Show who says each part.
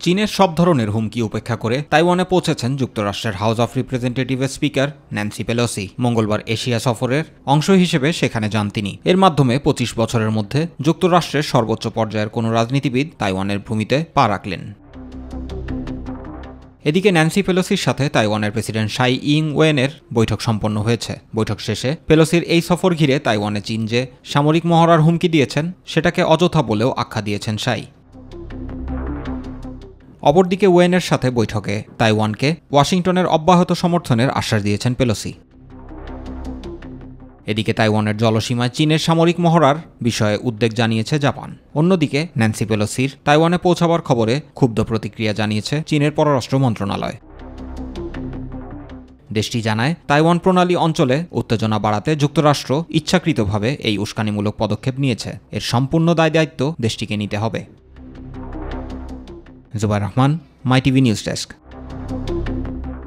Speaker 1: চীনের সব ধরনের হুমকি উপেক্ষা করে তাইওয়ানে পৌঁছেছেন যুক্তরাষ্ট্রের হাউস অফ রিপ্রেজেন্টেটিভের স্পিকার ন্যান্সি পেলোসি মঙ্গলবার এশিয়া সফরের অংশ হিসেবে সেখানে যান তিনি। এর মাধ্যমে পঁচিশ বছরের মধ্যে যুক্তরাষ্ট্রের সর্বোচ্চ পর্যায়ের কোনো রাজনীতিবিদ তাইওয়ানের ভূমিতে পা রাখলেন। এদিকে ন্যান্সি পেলোসির সাথে তাইওয়ানের প্রেসিডেন্ট শাই ইং ওয়েনের বৈঠক সম্পন্ন হয়েছে। বৈঠক শেষে পেলোসির এই সফর ঘিরে তাইওয়ানে চীন যে সামরিক মহড়ার হুমকি দিয়েছেন, সেটাকে অযথা বলেও আখ্যা দিয়েছেন শাই অপরদিকে ওয়েনের সাথে বৈঠকে তাইওয়ানকে ওয়াশিংটনের অব্যাহত সমর্থনের আশ্বাস দিয়েছেন পেলোসি। এদিকে তাইওয়ানের জলসীমায় চীনের সামরিক মহড়ার বিষয়ে উদ্বেগ জানিয়েছে জাপান। অন্যদিকে ন্যান্সি পেলোসির তাইওয়ানে পৌঁছাবার খবরে ক্ষুব্ধ প্রতিক্রিয়া জানিয়েছে চীনের পররাষ্ট্র মন্ত্রণালয়। দেশটি জানায়, তাইওয়ান প্রণালী অঞ্চলে উত্তেজনা বাড়াতে যুক্তরাষ্ট্র ইচ্ছাকৃতভাবে এই উস্কানিমূলক পদক্ষেপ নিয়েছে। এর সম্পূর্ণ দায় দায়িত্ব দেশটিকে নিতে হবে। Zubair Rahman my TV news desk.